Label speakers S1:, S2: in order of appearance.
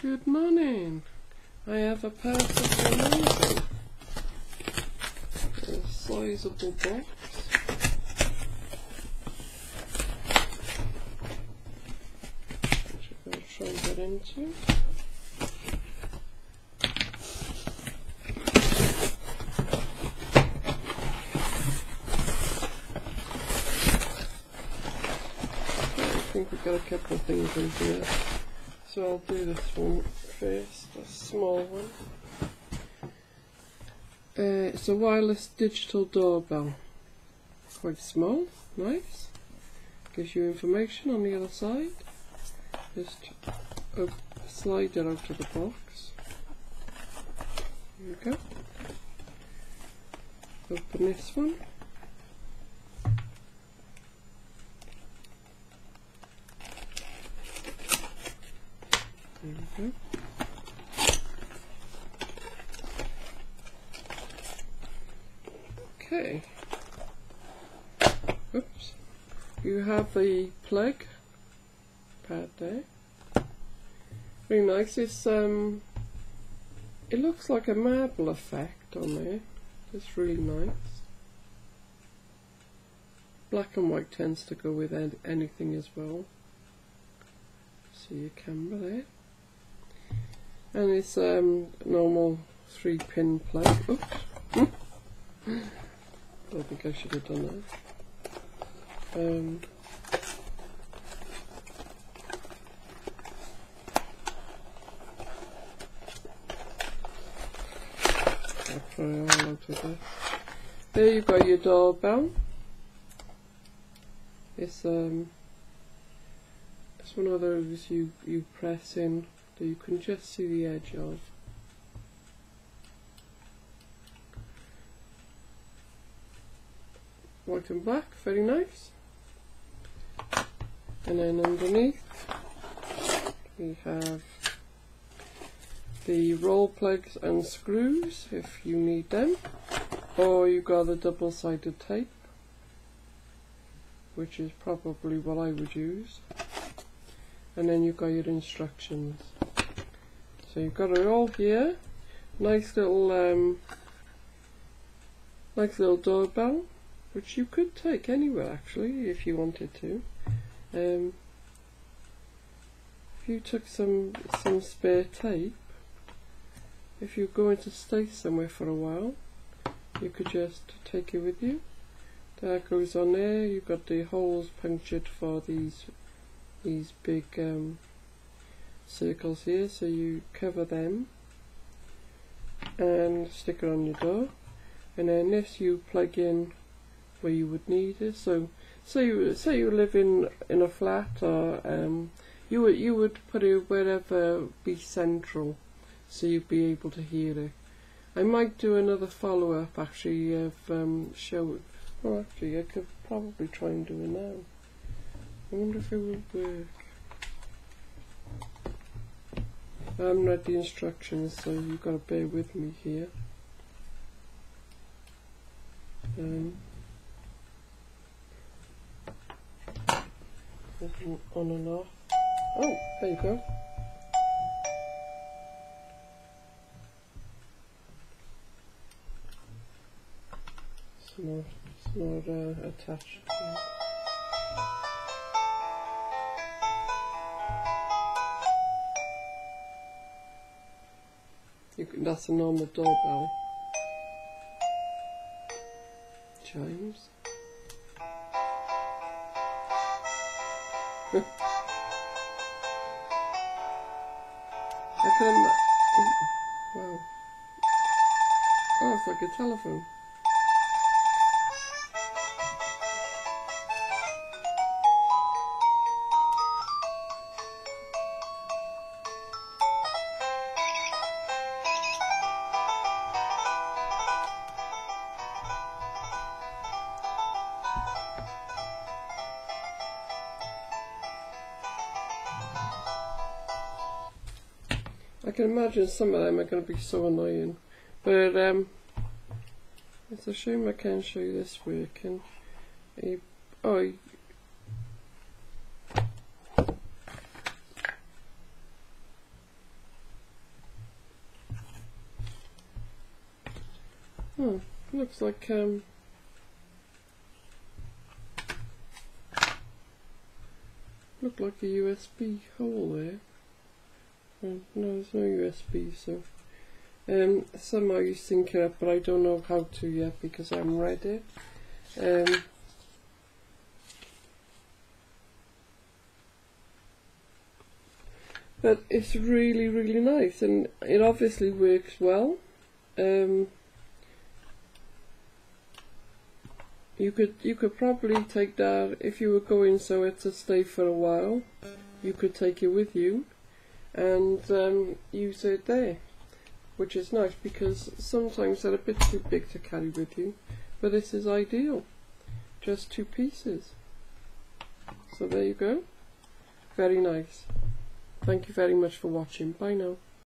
S1: Good morning. I have a perfectly amazing a sizable box. Which I'm going to try and get into. I think we've got a couple of things in here. So I'll do this one first, a small one. Uh, it's a wireless digital doorbell. Quite small, nice. Gives you information on the other side. Just slide it out of the box. There we go. Open this one. There. Okay. Oops. You have the plug pad there. Very nice. It's um it looks like a marble effect on there. It's really nice. Black and white tends to go with anything as well. See your camera there. And it's um normal three pin plug. Oops. I think I should have done that. Um, there. You've got your doorbell. It's um it's one of those you you press in that you can just see the edge of. white and black, very nice. And then underneath we have the roll plugs and screws if you need them, or you've got the double sided tape, which is probably what I would use. And then you've got your instructions. So you've got it all here. Nice little um, nice little doorbell which you could take anywhere actually if you wanted to. Um, if you took some some spare tape, if you're going to stay somewhere for a while, you could just take it with you. That goes on there. You've got the holes punctured for these these big um, circles here, so you cover them and stick it on your door. And then this you plug in where you would need it. So, say you say you live in in a flat, or um, you would you would put it wherever be central, so you'd be able to hear it. I might do another follow up actually of um, show. Well, actually, I could probably try and do it now. I wonder if it would work. I haven't the instructions, so you've got to bear with me here. Um, on and off. Oh, there you go. It's not, it's not uh, attached. That's a normal doorbell. Chimes. I can Wow. Oh, it's like a telephone. I can imagine some of them are going to be so annoying. But um, it's a shame I can't show you this working. Oh, hmm, looks like um, looked like a USB hole there. Oh, no, there's no USB, so um somehow you sync it up, but I don't know how to yet because I haven't read it. Um, but it's really really nice and it obviously works well um, you could you could probably take that if you were going somewhere to stay for a while you could take it with you and um, use it there which is nice because sometimes they're a bit too big to carry with you but this is ideal just two pieces so there you go very nice Thank you very much for watching. Bye now.